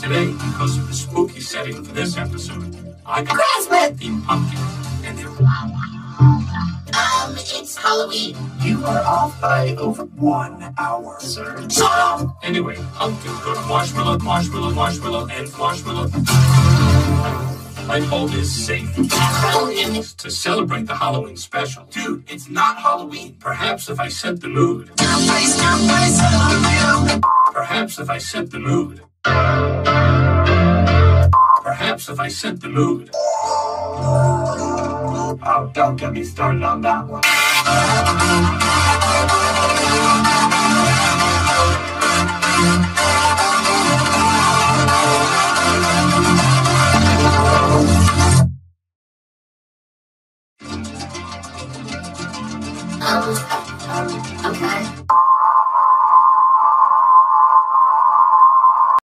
Today, because of the spooky setting for this episode, I got Christmas themed pumpkins, and they're Um, it's Halloween. You are off by over one hour, sir. Shut up! Anyway, pumpkins go to marshmallow, marshmallow, marshmallow, and marshmallow. My home is safe Halloween. to celebrate the Halloween special. Dude, it's not Halloween. Perhaps if I set the mood. Place, place, Halloween. If I set the mood. Perhaps if I set the mood. Oh, don't get me started on that one. Oh, okay.